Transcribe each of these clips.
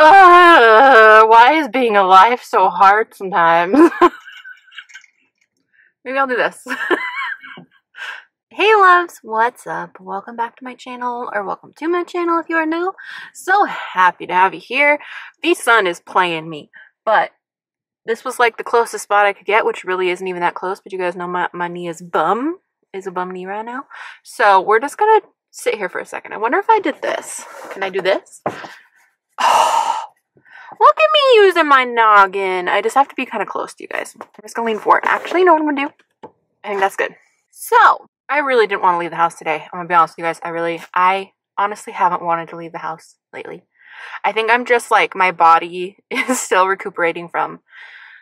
Uh, why is being alive so hard sometimes? Maybe I'll do this. hey loves, what's up? Welcome back to my channel, or welcome to my channel if you are new. So happy to have you here. The sun is playing me, but this was like the closest spot I could get, which really isn't even that close, but you guys know my, my knee is bum, is a bum knee right now. So we're just gonna sit here for a second. I wonder if I did this. Can I do this? Oh, look at me using my noggin. I just have to be kind of close to you guys. I'm just gonna lean forward. Actually, I'm gonna do? I think that's good. So, I really didn't want to leave the house today. I'm gonna be honest with you guys. I really, I honestly haven't wanted to leave the house lately. I think I'm just like, my body is still recuperating from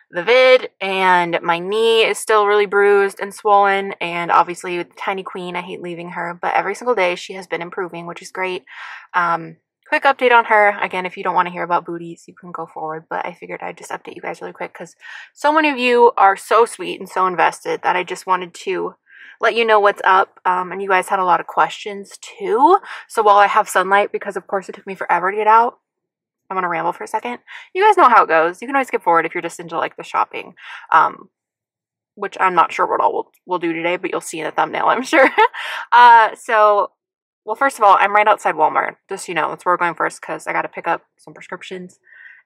the vid and my knee is still really bruised and swollen and obviously with tiny queen i hate leaving her but every single day she has been improving which is great um, quick update on her. Again, if you don't want to hear about booties, you can go forward, but I figured I'd just update you guys really quick because so many of you are so sweet and so invested that I just wanted to let you know what's up. Um, and you guys had a lot of questions too. So while I have sunlight, because of course it took me forever to get out, I'm going to ramble for a second. You guys know how it goes. You can always skip forward if you're just into like the shopping. Um, which I'm not sure what all we'll, we'll do today, but you'll see in the thumbnail, I'm sure. uh, so well, first of all, I'm right outside Walmart, just you know. That's where we're going first because I got to pick up some prescriptions.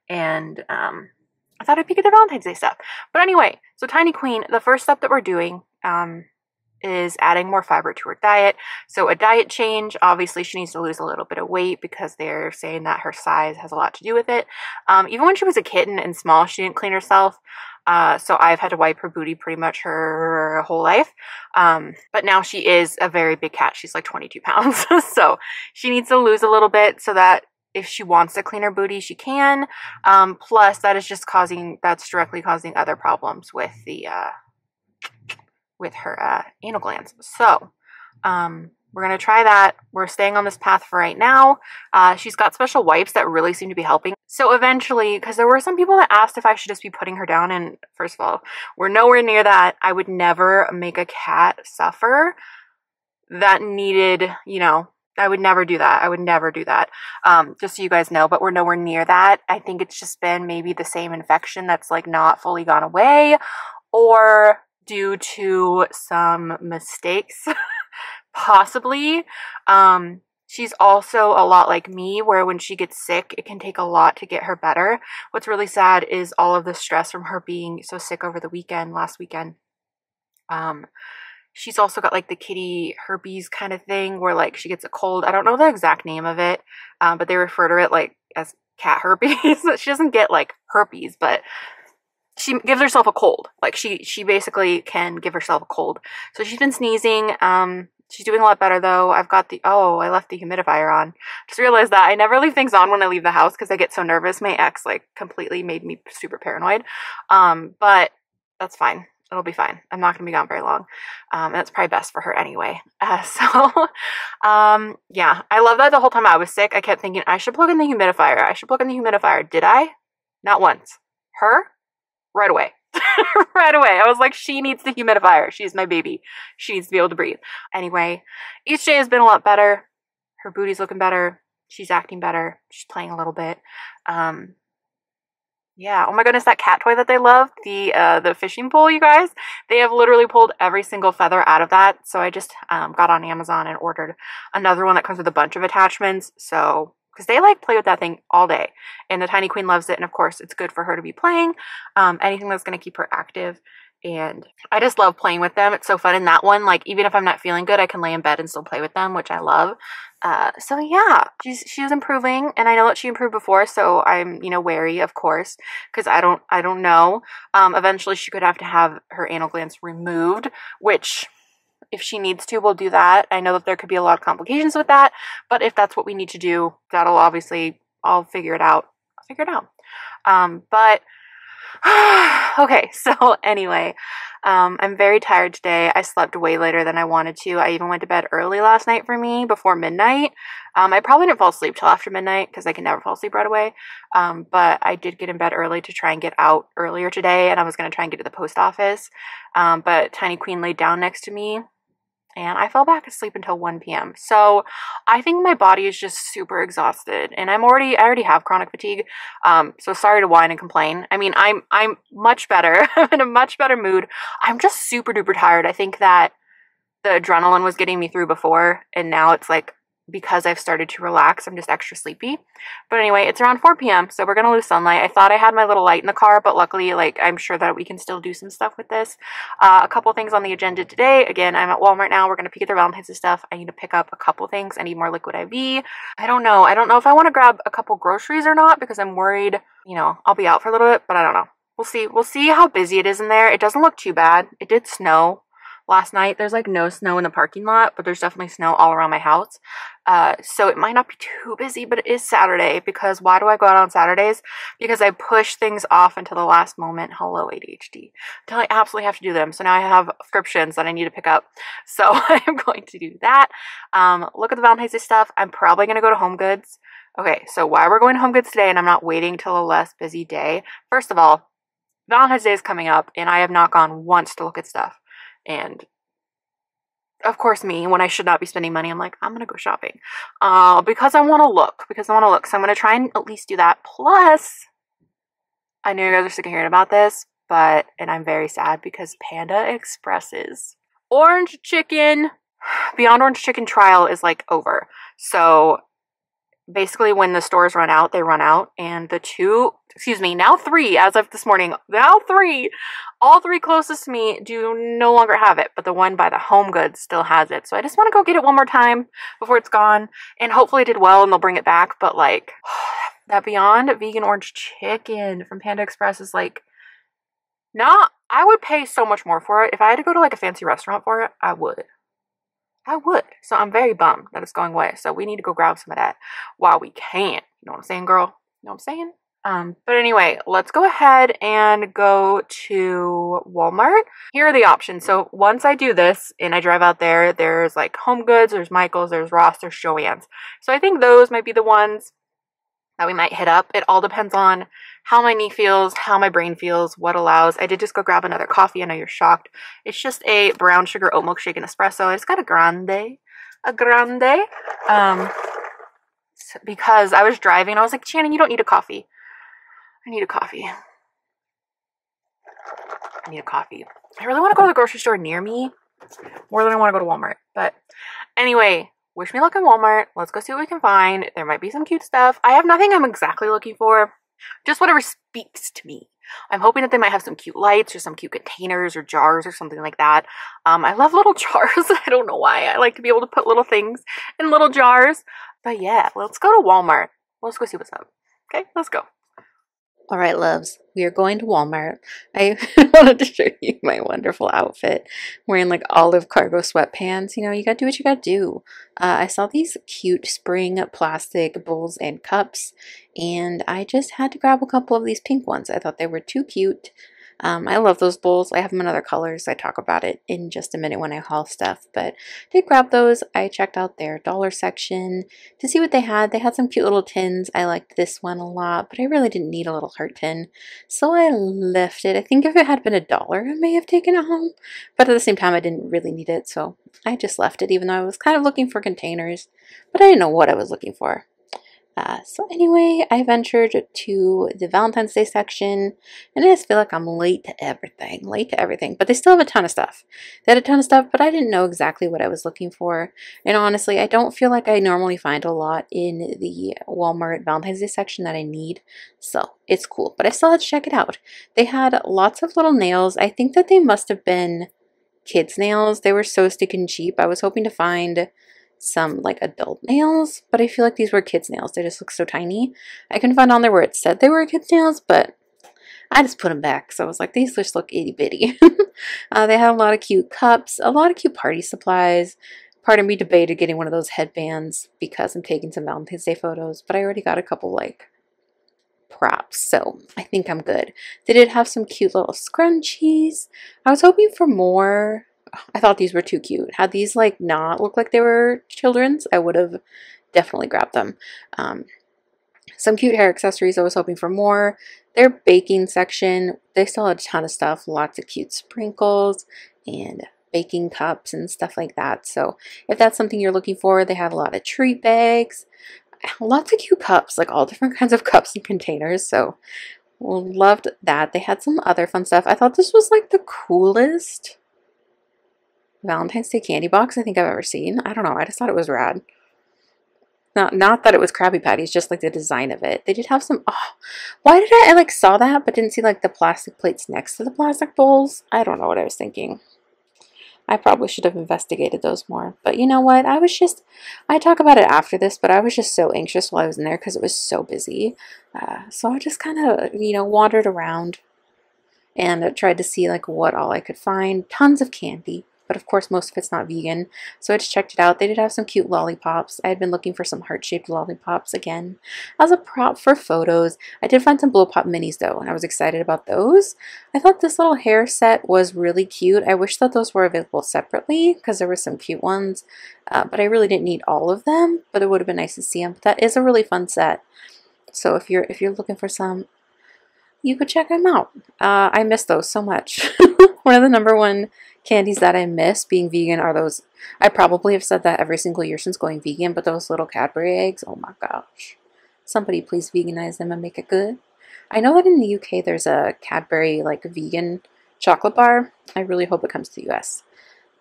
And um, I thought I'd peek at the Valentine's Day stuff. But anyway, so Tiny Queen, the first step that we're doing um, is adding more fiber to her diet. So a diet change, obviously she needs to lose a little bit of weight because they're saying that her size has a lot to do with it. Um, even when she was a kitten and small, she didn't clean herself. Uh, so I've had to wipe her booty pretty much her whole life. Um, but now she is a very big cat. She's like 22 pounds. so she needs to lose a little bit so that if she wants to clean her booty, she can. Um, plus, that is just causing, that's directly causing other problems with the, uh, with her uh, anal glands. So, um, we're going to try that. We're staying on this path for right now. Uh, she's got special wipes that really seem to be helping. So eventually, because there were some people that asked if I should just be putting her down, and first of all, we're nowhere near that. I would never make a cat suffer that needed, you know, I would never do that. I would never do that. Um, just so you guys know, but we're nowhere near that. I think it's just been maybe the same infection that's like not fully gone away or due to some mistakes possibly. Um, she's also a lot like me, where when she gets sick, it can take a lot to get her better. What's really sad is all of the stress from her being so sick over the weekend, last weekend. Um, she's also got like the kitty herpes kind of thing where like she gets a cold. I don't know the exact name of it, um, but they refer to it like as cat herpes. she doesn't get like herpes, but she gives herself a cold. Like she she basically can give herself a cold. So she's been sneezing. Um, She's doing a lot better though. I've got the, oh, I left the humidifier on. Just realized that I never leave things on when I leave the house because I get so nervous. My ex like completely made me super paranoid. Um, but that's fine. It'll be fine. I'm not going to be gone very long. Um, and it's probably best for her anyway. Uh, so, um, yeah, I love that the whole time I was sick. I kept thinking I should plug in the humidifier. I should plug in the humidifier. Did I? Not once. Her? Right away. right away. I was like, she needs the humidifier. She's my baby. She needs to be able to breathe. Anyway, each day has been a lot better. Her booty's looking better. She's acting better. She's playing a little bit. Um, yeah. Oh my goodness, that cat toy that they love, the uh, the fishing pole, you guys. They have literally pulled every single feather out of that. So I just um, got on Amazon and ordered another one that comes with a bunch of attachments. So because they like play with that thing all day and the tiny queen loves it and of course it's good for her to be playing um, anything that's going to keep her active and i just love playing with them it's so fun in that one like even if i'm not feeling good i can lay in bed and still play with them which i love uh, so yeah she's she was improving and i know that she improved before so i'm you know wary of course because i don't i don't know um, eventually she could have to have her anal glands removed which if she needs to, we'll do that. I know that there could be a lot of complications with that, but if that's what we need to do, that'll obviously, I'll figure it out. I'll figure it out. Um, but, okay, so anyway, um, I'm very tired today. I slept way later than I wanted to. I even went to bed early last night for me before midnight. Um, I probably didn't fall asleep till after midnight because I can never fall asleep right away. Um, but I did get in bed early to try and get out earlier today, and I was going to try and get to the post office. Um, but Tiny Queen laid down next to me and I fell back asleep until 1 p.m. So I think my body is just super exhausted and I'm already I already have chronic fatigue. Um so sorry to whine and complain. I mean, I'm I'm much better. I'm in a much better mood. I'm just super duper tired. I think that the adrenaline was getting me through before and now it's like because I've started to relax, I'm just extra sleepy. But anyway, it's around 4 p.m., so we're gonna lose sunlight. I thought I had my little light in the car, but luckily, like, I'm sure that we can still do some stuff with this. Uh, a couple things on the agenda today. Again, I'm at Walmart now. We're gonna peek at their Valentine's Day stuff. I need to pick up a couple things. I need more liquid IV. I don't know. I don't know if I want to grab a couple groceries or not because I'm worried, you know, I'll be out for a little bit, but I don't know. We'll see. We'll see how busy it is in there. It doesn't look too bad. It did snow last night. There's like no snow in the parking lot, but there's definitely snow all around my house. Uh, so it might not be too busy, but it is Saturday because why do I go out on Saturdays? Because I push things off until the last moment. Hello, ADHD. Until I absolutely have to do them. So now I have prescriptions that I need to pick up. So I'm going to do that. Um, look at the Valentine's Day stuff. I'm probably going to go to Home Goods. Okay, so why we're going to Home Goods today and I'm not waiting till a less busy day. First of all, Valentine's Day is coming up and I have not gone once to look at stuff. And of course, me, when I should not be spending money, I'm like, I'm to go shopping. Uh, because I want to look. Because I want to look. So I'm to try and at least do that. Plus, I know you guys are sick of hearing about this, but, and I'm very sad because Panda Express's orange chicken, Beyond Orange Chicken trial is like over. So basically when the stores run out, they run out. And the two, excuse me, now three as of this morning, now three, all three closest to me do no longer have it, but the one by the home goods still has it. So I just want to go get it one more time before it's gone. And hopefully it did well and they'll bring it back. But like that Beyond Vegan Orange Chicken from Panda Express is like, not, I would pay so much more for it. If I had to go to like a fancy restaurant for it, I would. I would. So I'm very bummed that it's going away. So we need to go grab some of that while we can. You know what I'm saying, girl? You know what I'm saying? Um, but anyway, let's go ahead and go to Walmart. Here are the options. So once I do this and I drive out there, there's like Home Goods, there's Michael's, there's Ross, there's Joann's. So I think those might be the ones that we might hit up. It all depends on how my knee feels, how my brain feels, what allows. I did just go grab another coffee. I know you're shocked. It's just a brown sugar oat milk shake and espresso. It's got a grande, a grande. Um, because I was driving I was like, Shannon, you don't need a coffee. I need a coffee. I need a coffee. I really want to go to the grocery store near me more than I want to go to Walmart. But anyway, wish me luck in Walmart. Let's go see what we can find. There might be some cute stuff. I have nothing I'm exactly looking for. Just whatever speaks to me. I'm hoping that they might have some cute lights or some cute containers or jars or something like that. Um, I love little jars. I don't know why. I like to be able to put little things in little jars. But yeah, let's go to Walmart. Let's go see what's up. Okay, let's go. All right, loves, we are going to Walmart. I wanted to show you my wonderful outfit, wearing like olive cargo sweatpants. You know, you gotta do what you gotta do. Uh, I saw these cute spring plastic bowls and cups, and I just had to grab a couple of these pink ones. I thought they were too cute. Um, I love those bowls. I have them in other colors. I talk about it in just a minute when I haul stuff. But did grab those. I checked out their dollar section to see what they had. They had some cute little tins. I liked this one a lot, but I really didn't need a little heart tin. So I left it. I think if it had been a dollar, I may have taken it home. But at the same time, I didn't really need it. So I just left it, even though I was kind of looking for containers. But I didn't know what I was looking for. Uh, so anyway, I ventured to the Valentine's Day section, and I just feel like I'm late to everything, late to everything. But they still have a ton of stuff. They had a ton of stuff, but I didn't know exactly what I was looking for. And honestly, I don't feel like I normally find a lot in the Walmart Valentine's Day section that I need. So it's cool, but I still had to check it out. They had lots of little nails. I think that they must have been kids' nails. They were so stick and cheap. I was hoping to find some like adult nails, but I feel like these were kids' nails. They just look so tiny. I couldn't find on there where it said they were kids' nails, but I just put them back. So I was like, these just look itty bitty. uh, they had a lot of cute cups, a lot of cute party supplies. Part of me debated getting one of those headbands because I'm taking some Valentine's Day photos, but I already got a couple like props, so I think I'm good. They did have some cute little scrunchies. I was hoping for more I thought these were too cute. Had these like not look like they were children's, I would have definitely grabbed them. Um, some cute hair accessories. I was hoping for more. Their baking section, they still had a ton of stuff. Lots of cute sprinkles and baking cups and stuff like that. So if that's something you're looking for, they have a lot of treat bags, lots of cute cups, like all different kinds of cups and containers. So loved that. They had some other fun stuff. I thought this was like the coolest Valentine's Day candy box I think I've ever seen. I don't know. I just thought it was rad. Not not that it was Krabby Patties, just like the design of it. They did have some. Oh, why did I, I like saw that but didn't see like the plastic plates next to the plastic bowls? I don't know what I was thinking. I probably should have investigated those more. But you know what? I was just, I talk about it after this, but I was just so anxious while I was in there because it was so busy. Uh, so I just kind of, you know, wandered around and tried to see like what all I could find. Tons of candy but of course most of it's not vegan. So I just checked it out. They did have some cute lollipops. I had been looking for some heart-shaped lollipops again as a prop for photos. I did find some blow pop minis though, and I was excited about those. I thought this little hair set was really cute. I wish that those were available separately because there were some cute ones, uh, but I really didn't need all of them, but it would have been nice to see them. But that is a really fun set. So if you're if you're looking for some, you could check them out. Uh, I miss those so much. one of the number one candies that I miss being vegan are those, I probably have said that every single year since going vegan, but those little Cadbury eggs, oh my gosh. Somebody please veganize them and make it good. I know that in the UK there's a Cadbury like vegan chocolate bar. I really hope it comes to the US.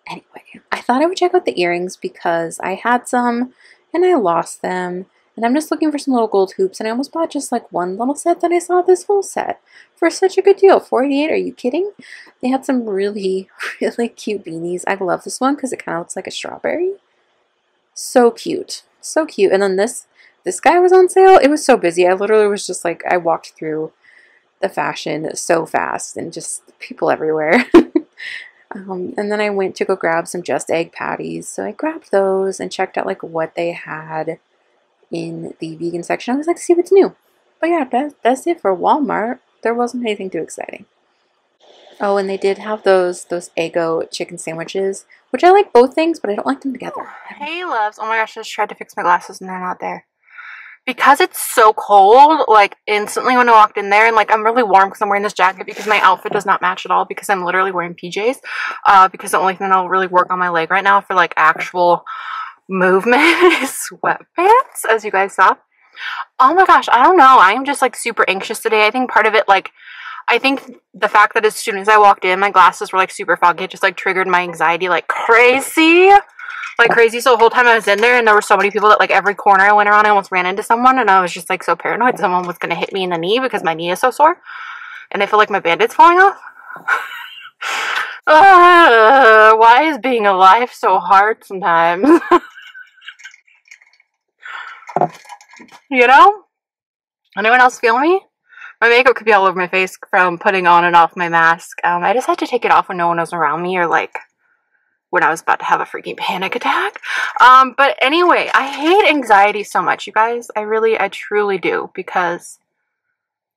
Anyway, I thought I would check out the earrings because I had some and I lost them and I'm just looking for some little gold hoops, and I almost bought just like one little set, then I saw this whole set for such a good deal. 48 are you kidding? They had some really, really cute beanies. I love this one because it kind of looks like a strawberry. So cute. So cute. And then this, this guy was on sale. It was so busy. I literally was just like, I walked through the fashion so fast and just people everywhere. Um, and then I went to go grab some just egg patties. So I grabbed those and checked out like what they had in the vegan section. I always like to see what's new. But yeah, that, that's it for Walmart. There wasn't anything too exciting. Oh, and they did have those those Eggo chicken sandwiches, which I like both things, but I don't like them together. Hey, loves. Oh my gosh, I just tried to fix my glasses and they're not there. Because it's so cold, like instantly when I walked in there, and like I'm really warm because I'm wearing this jacket because my outfit does not match at all because I'm literally wearing PJs. Uh, because the only thing that'll really work on my leg right now for like actual movement sweatpants, as you guys saw. Oh my gosh, I don't know. I'm just like super anxious today. I think part of it, like, I think the fact that as soon as I walked in, my glasses were like super foggy, it just like triggered my anxiety like crazy. Like crazy. So the whole time I was in there, and there were so many people that like every corner I went around, I almost ran into someone, and I was just like so paranoid someone was gonna hit me in the knee because my knee is so sore, and I feel like my bandit's falling off. uh, why is being alive so hard sometimes? You know? Anyone else feel me? My makeup could be all over my face from putting on and off my mask. Um, I just had to take it off when no one was around me or like when I was about to have a freaking panic attack. Um, but anyway, I hate anxiety so much, you guys. I really, I truly do because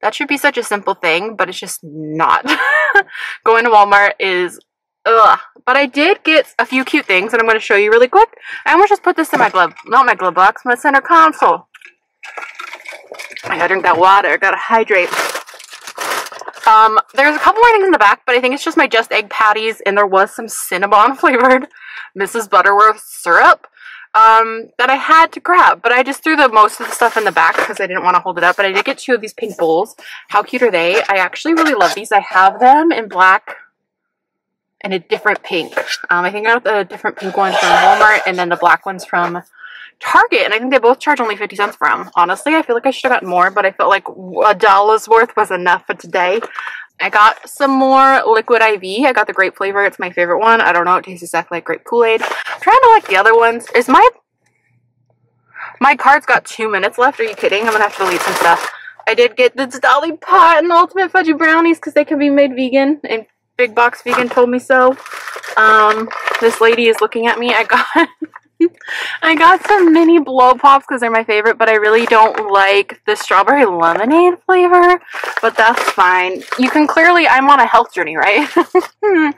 that should be such a simple thing, but it's just not. Going to Walmart is ugh. But I did get a few cute things that I'm going to show you really quick. I almost just put this in my glove, not my glove box, my center console. I gotta drink that water. I gotta hydrate. Um, there's a couple more things in the back, but I think it's just my just egg patties, and there was some Cinnabon flavored Mrs. Butterworth syrup um, that I had to grab. But I just threw the most of the stuff in the back because I didn't want to hold it up. But I did get two of these pink bowls. How cute are they? I actually really love these. I have them in black and a different pink. Um, I think I got the different pink ones from Walmart and then the black ones from Target, and I think they both charge only 50 cents for them. Honestly, I feel like I should have gotten more, but I felt like a dollar's worth was enough for today. I got some more liquid IV. I got the grape flavor. It's my favorite one. I don't know. It tastes exactly like grape Kool-Aid. trying to like the other ones. Is my... My card's got two minutes left. Are you kidding? I'm going to have to delete some stuff. I did get the Dolly Pot and Ultimate Fudgy Brownies because they can be made vegan. And Big Box Vegan told me so. Um, this lady is looking at me. I got... I got some mini blow pops because they're my favorite, but I really don't like the strawberry lemonade flavor, but that's fine. You can clearly, I'm on a health journey, right?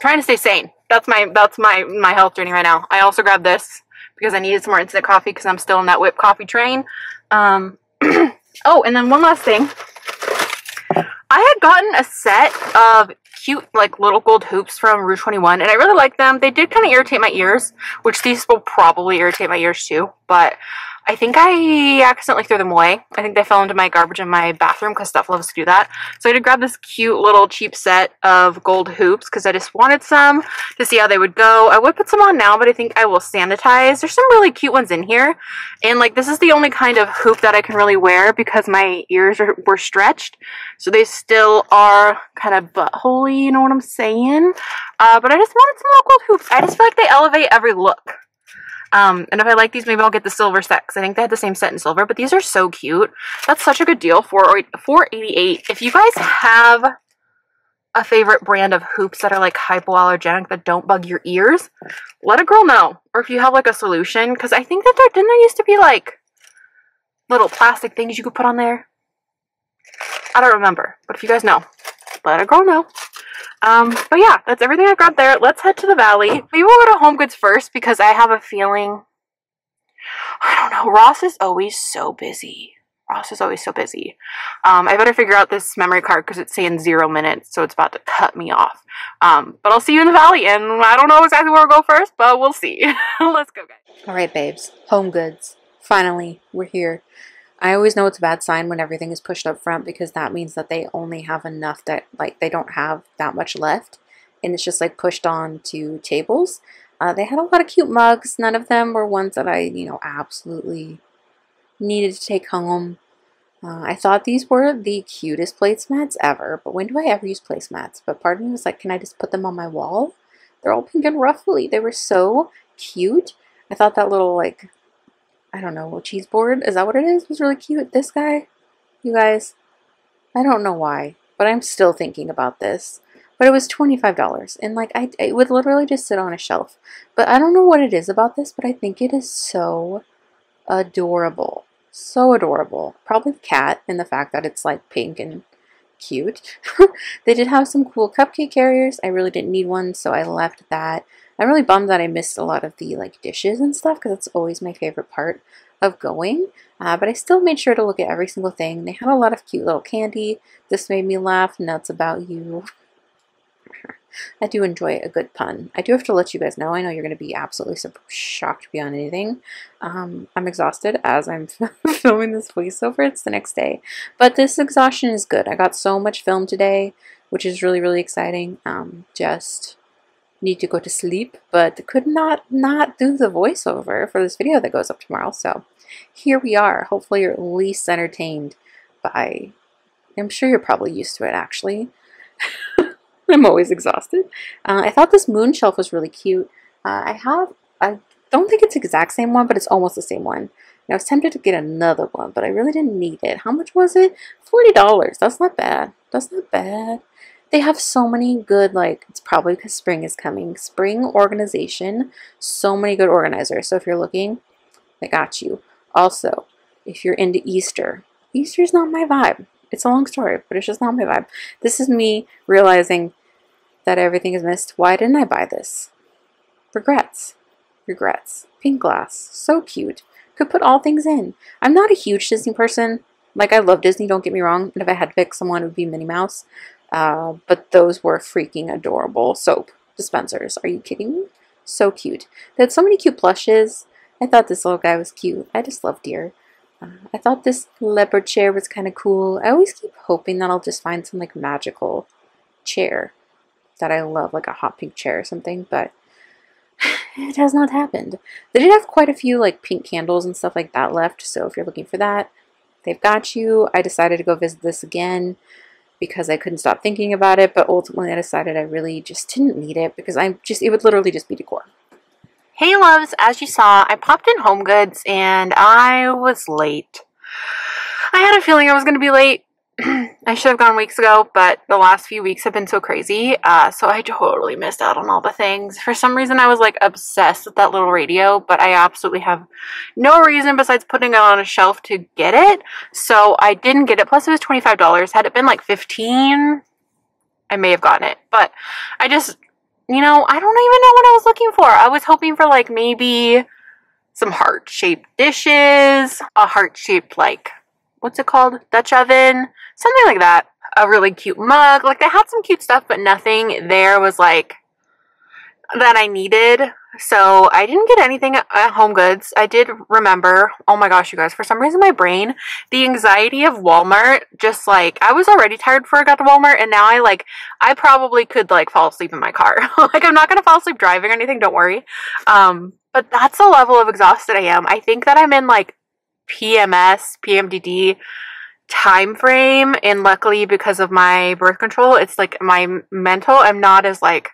Trying to stay sane. That's my, that's my, my health journey right now. I also grabbed this because I needed some more instant coffee because I'm still in that whipped coffee train. Um, oh, and then one last thing. I had gotten a set of cute, like, little gold hoops from Rue21, and I really like them. They did kind of irritate my ears, which these will probably irritate my ears too, but I think I accidentally threw them away. I think they fell into my garbage in my bathroom because Steph loves to do that. So I to grab this cute little cheap set of gold hoops because I just wanted some to see how they would go. I would put some on now, but I think I will sanitize. There's some really cute ones in here. And like this is the only kind of hoop that I can really wear because my ears are, were stretched. So they still are kind of buttholey, you know what I'm saying? Uh, but I just wanted some little gold hoops. I just feel like they elevate every look. Um, and if I like these, maybe I'll get the silver set because I think they had the same set in silver. But these are so cute. That's such a good deal for 488. If you guys have a favorite brand of hoops that are like hypoallergenic that don't bug your ears, let a girl know. Or if you have like a solution, because I think that there didn't there used to be like little plastic things you could put on there. I don't remember, but if you guys know, let a girl know. Um, but yeah, that's everything I grabbed there. Let's head to the valley. We will go to Home Goods first because I have a feeling. I don't know. Ross is always so busy. Ross is always so busy. Um, I better figure out this memory card because it's saying zero minutes, so it's about to cut me off. Um, but I'll see you in the valley, and I don't know exactly where we'll go first, but we'll see. Let's go, guys. All right, babes. Home Goods. Finally, we're here. I always know it's a bad sign when everything is pushed up front because that means that they only have enough that like they don't have that much left and it's just like pushed on to tables. Uh, they had a lot of cute mugs. None of them were ones that I, you know, absolutely needed to take home. Uh, I thought these were the cutest placemats ever, but when do I ever use placemats? But part of me was like, can I just put them on my wall? They're all pink and ruffly. They were so cute. I thought that little like I don't know, cheese board. Is that what it is? It was really cute. This guy, you guys, I don't know why, but I'm still thinking about this. But it was $25 and like I it would literally just sit on a shelf. But I don't know what it is about this, but I think it is so adorable. So adorable. Probably the cat and the fact that it's like pink and cute. they did have some cool cupcake carriers. I really didn't need one, so I left that. I'm really bummed that I missed a lot of the like dishes and stuff because that's always my favorite part of going. Uh, but I still made sure to look at every single thing. They had a lot of cute little candy. This made me laugh. Nuts about you. I do enjoy a good pun. I do have to let you guys know. I know you're going to be absolutely shocked beyond anything. Um, I'm exhausted as I'm filming this voiceover. It's the next day. But this exhaustion is good. I got so much film today, which is really, really exciting. Um, just need to go to sleep, but could not not do the voiceover for this video that goes up tomorrow. So here we are. Hopefully you're at least entertained by, I'm sure you're probably used to it actually. I'm always exhausted. Uh, I thought this moon shelf was really cute. Uh, I have, I don't think it's the exact same one, but it's almost the same one. And I was tempted to get another one, but I really didn't need it. How much was it? $40. That's not bad. That's not bad. They have so many good, like, it's probably because spring is coming. Spring organization, so many good organizers. So if you're looking, I got you. Also, if you're into Easter, Easter's not my vibe. It's a long story, but it's just not my vibe. This is me realizing that everything is missed. Why didn't I buy this? Regrets. Regrets. Pink glass. So cute. Could put all things in. I'm not a huge Disney person. Like, I love Disney, don't get me wrong. And if I had to pick someone, it would be Minnie Mouse. Uh, but those were freaking adorable soap dispensers. Are you kidding me? So cute. They had so many cute plushes. I thought this little guy was cute. I just love deer. Uh, I thought this leopard chair was kind of cool. I always keep hoping that I'll just find some like magical chair that I love, like a hot pink chair or something, but it has not happened. They did have quite a few like pink candles and stuff like that left, so if you're looking for that, they've got you. I decided to go visit this again because I couldn't stop thinking about it, but ultimately I decided I really just didn't need it because I just it would literally just be decor. Hey loves, as you saw, I popped in Home Goods and I was late. I had a feeling I was going to be late I should have gone weeks ago, but the last few weeks have been so crazy. Uh, so I totally missed out on all the things. For some reason, I was like obsessed with that little radio, but I absolutely have no reason besides putting it on a shelf to get it. So I didn't get it. Plus, it was $25. Had it been like 15 I may have gotten it. But I just, you know, I don't even know what I was looking for. I was hoping for like maybe some heart shaped dishes, a heart shaped like what's it called? Dutch oven, something like that. a really cute mug. Like they had some cute stuff, but nothing there was like that I needed. So I didn't get anything at Home Goods. I did remember, oh my gosh, you guys, for some reason my brain, the anxiety of Walmart, just like, I was already tired before I got to Walmart and now I like, I probably could like fall asleep in my car. like I'm not to fall asleep driving or anything, don't worry. Um, but that's the level of exhausted I am. I think that I'm in like PMS, PMDD time frame and luckily because of my birth control, it's like my mental, I'm not as like,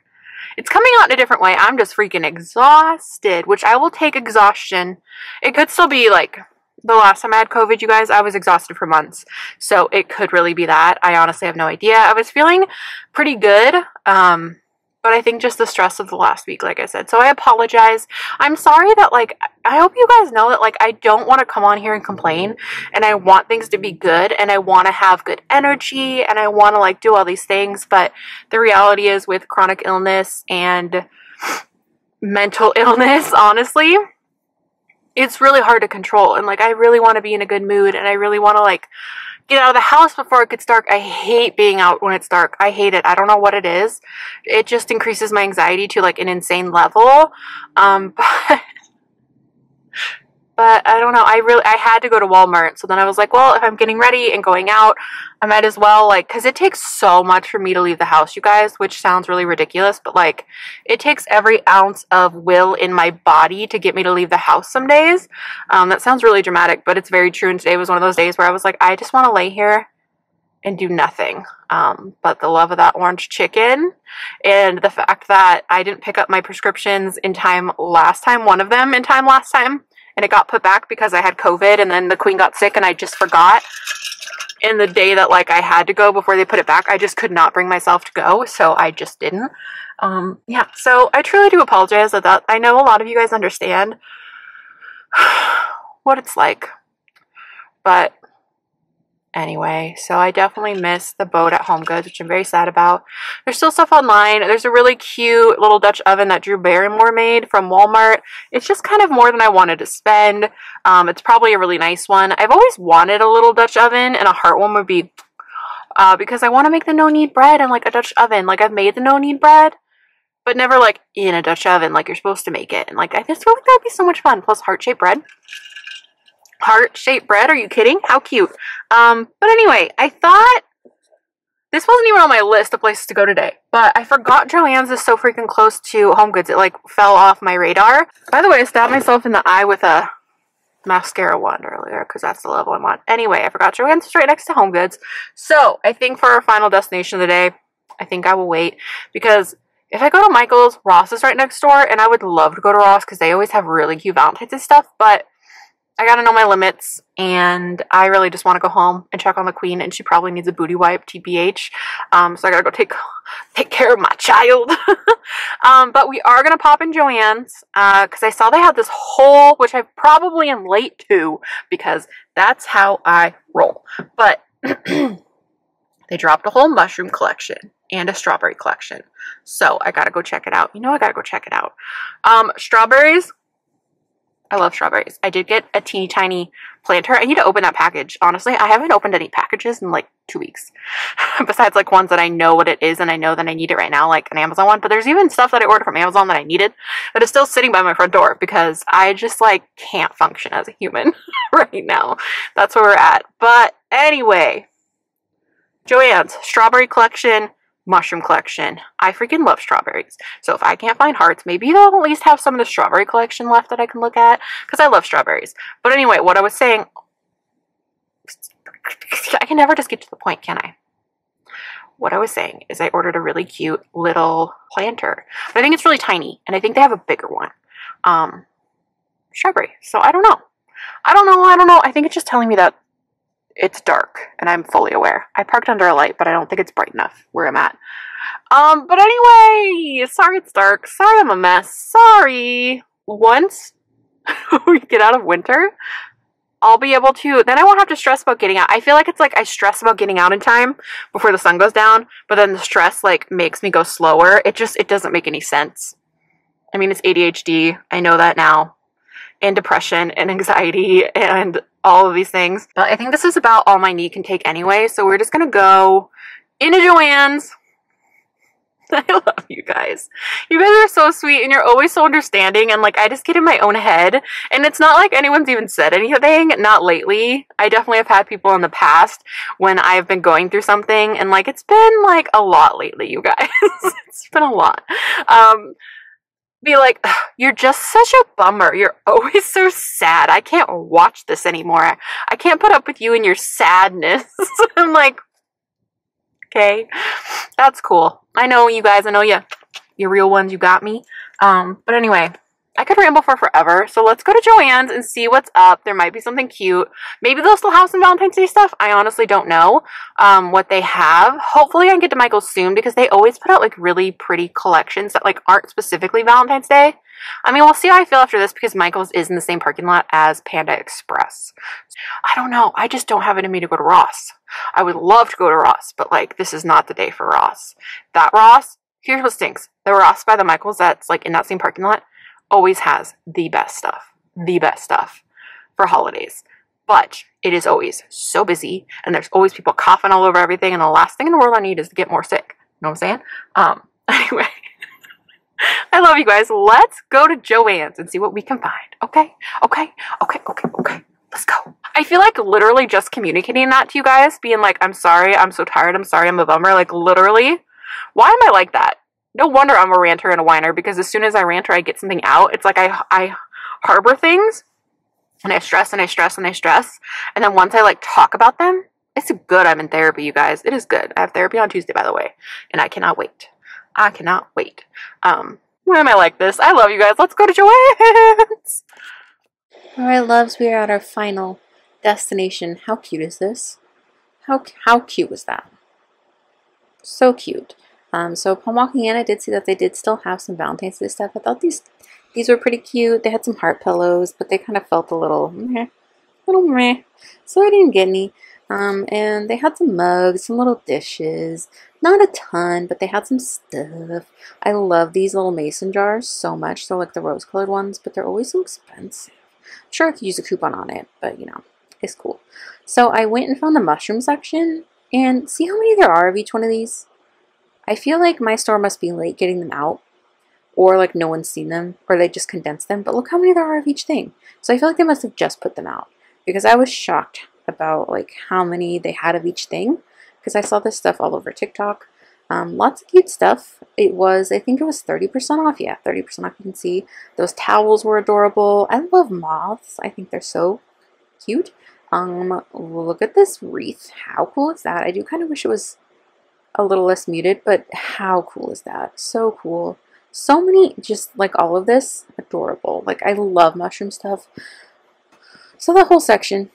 it's coming out in a different way. I'm just freaking exhausted, which I will take exhaustion. It could still be like the last time I had COVID, you guys, I was exhausted for months. So it could really be that. I honestly have no idea. I was feeling pretty good. Um, but I think just the stress of the last week, like I said. So I apologize. I'm sorry that, like, I hope you guys know that, like, I don't want to come on here and complain. And I want things to be good. And I want to have good energy. And I want to, like, do all these things. But the reality is, with chronic illness and mental illness, honestly, it's really hard to control. And, like, I really want to be in a good mood. And I really want to, like, get out of the house before it gets dark. I hate being out when it's dark. I hate it. I don't know what it is. It just increases my anxiety to like an insane level. Um, but but I don't know. I really I had to go to Walmart. So then I was like, well, if I'm getting ready and going out, I might as well like cuz it takes so much for me to leave the house, you guys, which sounds really ridiculous, but like it takes every ounce of will in my body to get me to leave the house some days. Um, that sounds really dramatic, but it's very true. And today was one of those days where I was like, I just want to lay here and do nothing. Um, but the love of that orange chicken and the fact that I didn't pick up my prescriptions in time last time, one of them in time last time, and it got put back because I had COVID and then the queen got sick and I just forgot. And the day that like I had to go before they put it back, I just could not bring myself to go, so I just didn't. Um, yeah, so I truly do apologize that, that I know a lot of you guys understand what it's like. But anyway. So I definitely miss the boat at Home Goods, which I'm very sad about. There's still stuff online. There's a really cute little Dutch oven that Drew Barrymore made from Walmart. It's just kind of more than I wanted to spend. Um, it's probably a really nice one. I've always wanted a little Dutch oven, and a heart one would be uh, because I want to make the no-knead bread in like a Dutch oven. Like I've made the no-knead bread, but never like in a Dutch oven like you're supposed to make it. And like I just feel like that would be so much fun. Plus heart-shaped bread heart-shaped bread. Are you kidding? How cute. Um, but anyway, I thought this wasn't even on my list of places to go today, but I forgot Joann's is so freaking close to Home Goods. It like fell off my radar. By the way, I stabbed myself in the eye with a mascara wand earlier because that's the level I'm on. Anyway, I forgot Joann's is right next to Home Goods. So I think for our final destination of the day, I think I will wait because if I go to Michael's, Ross is right next door, and I would love to go to Ross because they always have really cute Valentine's stuff, but I gotta know my limits, and I really just want to go home and check on the queen, and she probably needs a booty wipe, TBH. Um, so I gotta go take take care of my child. um, but we are gonna pop in Joann's because uh, I saw they had this whole, which I probably am late to because that's how I roll. But they dropped a whole mushroom collection and a strawberry collection, so I gotta go check it out. You know, I gotta go check it out. Um, strawberries I love strawberries. I did get a teeny tiny planter. I need to open that package. Honestly, I haven't opened any packages in like two weeks. Besides like ones that I know what it is and I know that I need it right now, like an Amazon one. But there's even stuff that I ordered from Amazon that I needed that is still sitting by my front door because I just like can't function as a human right now. That's where we're at. But anyway, Joann's Strawberry Collection mushroom collection. I freaking love strawberries. So if I can't find hearts, maybe they'll at least have some of the strawberry collection left that I can look at because I love strawberries. But anyway, what I was saying, I can never just get to the point, can I? What I was saying is I ordered a really cute little planter, but I think it's really tiny and I think they have a bigger one. Um, strawberry. So I don't know. I don't know. I don't know. I think it's just telling me that it's dark and I'm fully aware. I parked under a light, but I don't think it's bright enough where I'm at. Um, but anyway, sorry it's dark. Sorry I'm a mess. Sorry. Once we get out of winter, I'll be able to, then I won't have to stress about getting out. I feel like it's like I stress about getting out in time before the sun goes down, but then the stress like makes me go slower. It just, it doesn't make any sense. I mean, it's ADHD. I know that now. And depression and anxiety and all of these things. But I think this is about all my knee can take anyway. So we're just going to go into Joann's. I love you guys. You guys are so sweet and you're always so understanding and like I just get in my own head and it's not like anyone's even said anything, not lately. I definitely have had people in the past when I've been going through something and like it's been like a lot lately, you guys. it's been a lot. Um be like, you're just such a bummer. You're always so sad. I can't watch this anymore. I can't put up with you and your sadness. I'm like, okay, that's cool. I know you guys. I know you, you real ones. You got me. Um, but anyway, I could ramble for forever. So let's go to Joann's and see what's up. There might be something cute. Maybe they'll still have some Valentine's Day stuff. I honestly don't know um, what they have. Hopefully I can get to Michael's soon because they always put out like really pretty collections that like aren't specifically Valentine's Day. I mean, we'll see how I feel after this because Michael's is in the same parking lot as Panda Express. I don't know. I just don't have it in me to go to Ross. I would love to go to Ross, but like this is not the day for Ross. That Ross, here's what stinks. The Ross by the Michaels that's like in that same parking lot always has the best stuff, the best stuff for holidays. But it is always so busy, and there's always people coughing all over everything, and the last thing in the world I need is to get more sick. You know what I'm saying? Um, anyway, I love you guys. Let's go to Joann's and see what we can find. Okay? Okay? Okay, okay, okay. Let's go. I feel like literally just communicating that to you guys, being like, I'm sorry, I'm so tired, I'm sorry, I'm a bummer. Like, literally, why am I like that? No wonder I'm a ranter and a whiner because as soon as I rant or I get something out, it's like I, I harbor things and I stress and I stress and I stress. And then once I like talk about them, it's good I'm in therapy, you guys. It is good. I have therapy on Tuesday, by the way, and I cannot wait. I cannot wait. Um, why am I like this? I love you guys. Let's go to Joann's. All right, loves, we are at our final destination. How cute is this? How how cute was that? So cute. Um, so upon walking in, I did see that they did still have some Valentine's Day stuff. I thought these these were pretty cute. They had some heart pillows, but they kind of felt a little meh, little meh. So I didn't get any. Um, and they had some mugs, some little dishes. Not a ton, but they had some stuff. I love these little mason jars so much. They're like the rose-colored ones, but they're always so expensive. I'm sure I could use a coupon on it, but you know, it's cool. So I went and found the mushroom section, and see how many there are of each one of these? I feel like my store must be late getting them out, or like no one's seen them, or they just condensed them. But look how many there are of each thing. So I feel like they must have just put them out because I was shocked about like how many they had of each thing because I saw this stuff all over TikTok. Um, lots of cute stuff. It was, I think it was 30% off. Yeah, 30% off. You can see those towels were adorable. I love moths. I think they're so cute. Um, look at this wreath. How cool is that? I do kind of wish it was a little less muted, but how cool is that? So cool. So many, just like all of this, adorable. Like, I love mushroom stuff. So that whole section,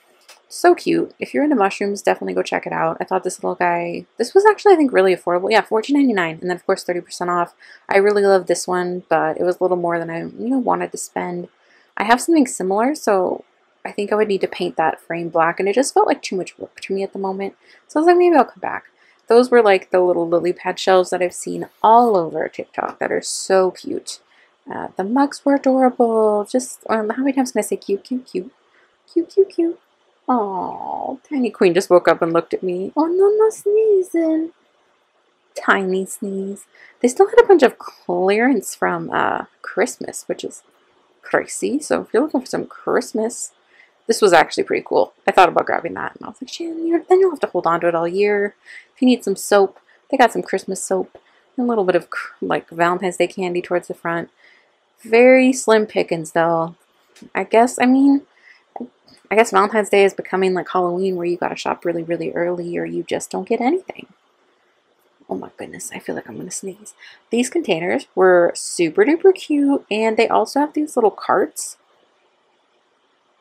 so cute. If you're into mushrooms, definitely go check it out. I thought this little guy, this was actually, I think, really affordable. Yeah, $14.99, and then, of course, 30% off. I really love this one, but it was a little more than I, you know, wanted to spend. I have something similar, so I think I would need to paint that frame black, and it just felt like too much work to me at the moment. So I was like, maybe I'll come back. Those were like the little lily pad shelves that I've seen all over TikTok that are so cute. Uh, the mugs were adorable. Just, um, how many times can I say cute, cute, cute? Cute, cute, cute. Oh, Tiny Queen just woke up and looked at me. Oh, no, no sneezing. Tiny sneeze. They still had a bunch of clearance from uh, Christmas, which is crazy. So if you're looking for some Christmas this was actually pretty cool. I thought about grabbing that, and I was like, Shannon, then you'll have to hold on to it all year. If you need some soap, they got some Christmas soap, and a little bit of like Valentine's Day candy towards the front. Very slim pickings, though. I guess, I mean, I guess Valentine's Day is becoming like Halloween where you gotta shop really, really early or you just don't get anything. Oh my goodness, I feel like I'm gonna sneeze. These containers were super duper cute and they also have these little carts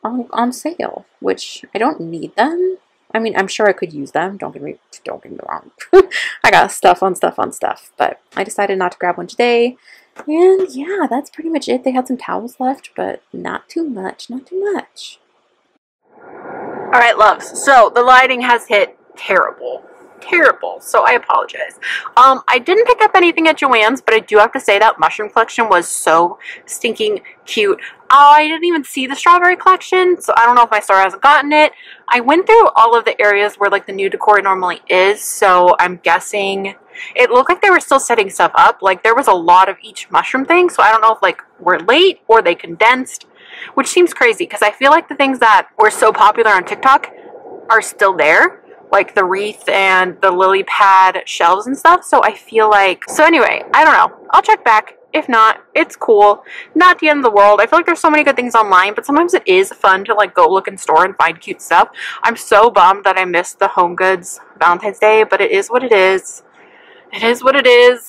on, on sale, which I don't need them. I mean, I'm sure I could use them. Don't get me don't get me wrong. I got stuff on stuff on stuff, but I decided not to grab one today. And yeah, that's pretty much it. They had some towels left, but not too much, not too much. All right, loves. So the lighting has hit terrible. Terrible. So I apologize. Um, I didn't pick up anything at Joann's, but I do have to say that mushroom collection was so stinking cute. I didn't even see the strawberry collection, so I don't know if my store hasn't gotten it. I went through all of the areas where like the new decor normally is, so I'm guessing it looked like they were still setting stuff up. Like there was a lot of each mushroom thing, so I don't know if like we're late or they condensed, which seems crazy because I feel like the things that were so popular on TikTok are still there like the wreath and the lily pad shelves and stuff. So I feel like, so anyway, I don't know. I'll check back. If not, it's cool. Not the end of the world. I feel like there's so many good things online, but sometimes it is fun to like go look in store and find cute stuff. I'm so bummed that I missed the Home Goods Valentine's Day, but it is what it is. It is what it is.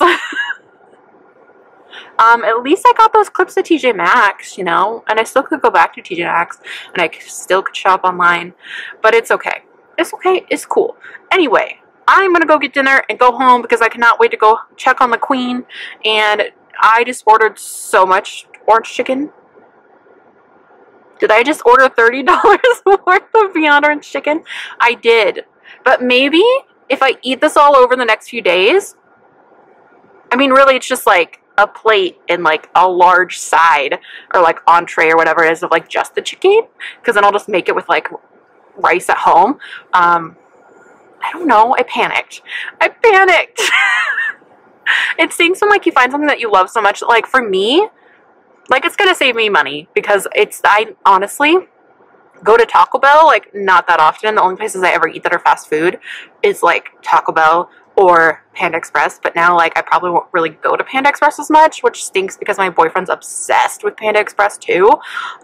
um, at least I got those clips at TJ Maxx, you know, and I still could go back to TJ Maxx and I still could shop online, but it's okay. It's okay. It's cool. Anyway, I'm going to go get dinner and go home because I cannot wait to go check on the queen. And I just ordered so much orange chicken. Did I just order $30 worth of Beyond Orange Chicken? I did. But maybe if I eat this all over the next few days, I mean, really, it's just like a plate and like a large side or like entree or whatever it is of like just the chicken. Because then I'll just make it with like rice at home. Um, I don't know. I panicked. I panicked. it stinks when like you find something that you love so much. Like for me, like it's gonna save me money because it's I honestly go to Taco Bell like not that often. The only places I ever eat that are fast food is like Taco Bell or Panda Express, but now like I probably won't really go to Panda Express as much, which stinks because my boyfriend's obsessed with Panda Express too.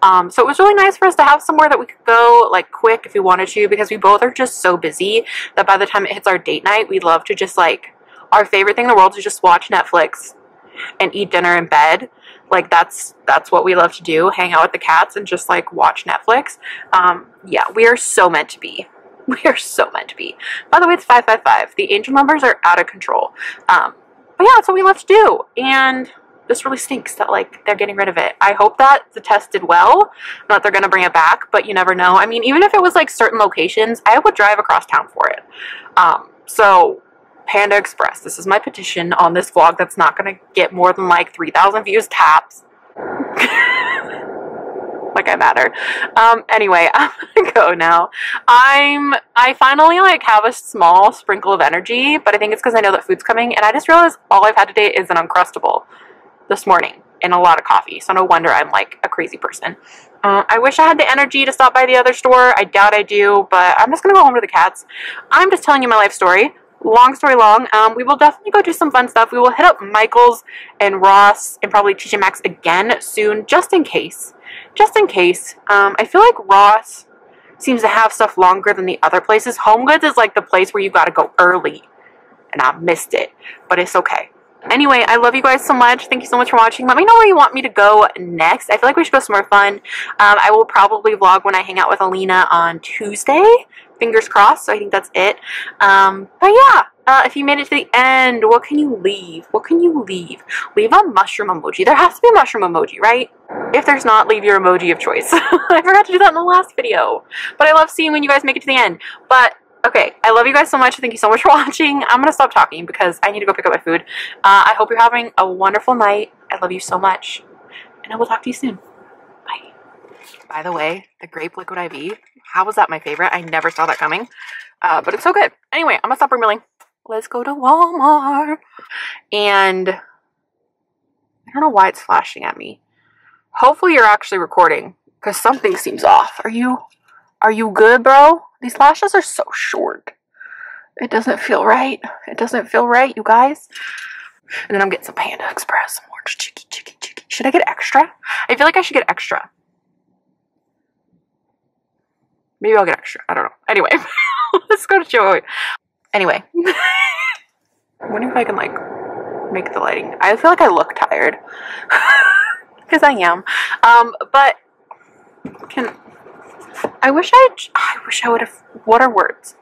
Um, so it was really nice for us to have somewhere that we could go like quick if we wanted to because we both are just so busy that by the time it hits our date night, we love to just like our favorite thing in the world is just watch Netflix and eat dinner in bed. Like that's that's what we love to do, hang out with the cats and just like watch Netflix. Um, yeah, we are so meant to be. We are so meant to be. By the way, it's 555. The angel numbers are out of control. Um, but yeah, that's what we love to do. And this really stinks that like they're getting rid of it. I hope that the test did well. Not they're gonna bring it back, but you never know. I mean, even if it was like certain locations, I would drive across town for it. Um, so Panda Express, this is my petition on this vlog that's not gonna get more than like 3,000 views taps. Like I matter. Um, anyway, I'm gonna go now. I'm, I finally like have a small sprinkle of energy, but I think it's because I know that food's coming, and I just realized all I've had today is an Uncrustable this morning and a lot of coffee, so no wonder I'm like a crazy person. Uh, I wish I had the energy to stop by the other store. I doubt I do, but I'm just gonna go home to the cats. I'm just telling you my life story long story long, um, we will definitely go do some fun stuff. We will hit up Michael's and Ross and probably TJ Maxx again soon, just in case. Just in case. Um, I feel like Ross seems to have stuff longer than the other places. Home Goods is like the place where you got to go early, and I missed it, but it's okay. Anyway, I love you guys so much. Thank you so much for watching. Let me know where you want me to go next. I feel like we should go somewhere fun. Um, I will probably vlog when I hang out with Alina on Tuesday. Fingers crossed. So I think that's it. Um, but yeah, uh, if you made it to the end, what can you leave? What can you leave? Leave a mushroom emoji. There has to be a mushroom emoji, right? If there's not, leave your emoji of choice. I forgot to do that in the last video. But I love seeing when you guys make it to the end. But Okay, I love you guys so much. Thank you so much for watching. I'm going to stop talking because I need to go pick up my food. Uh, I hope you're having a wonderful night. I love you so much. And I will talk to you soon. Bye. By the way, the grape liquid IV, how was that my favorite? I never saw that coming. Uh, but it's so good. Anyway, I'm going to stop rambling. Let's go to Walmart. And I don't know why it's flashing at me. Hopefully you're actually recording because something seems off. Are you are you good, bro? These lashes are so short. It doesn't feel right. It doesn't feel right, you guys. And then I'm getting some Panda Express, some chicky, chicky, chicky. Should I get extra? I feel like I should get extra. Maybe I'll get extra. I don't know. Anyway, let's go to Joey. Anyway, I wonder if I can like make the lighting. I feel like I look tired because I am. Um, but can I wish I I wish I would have. What are words?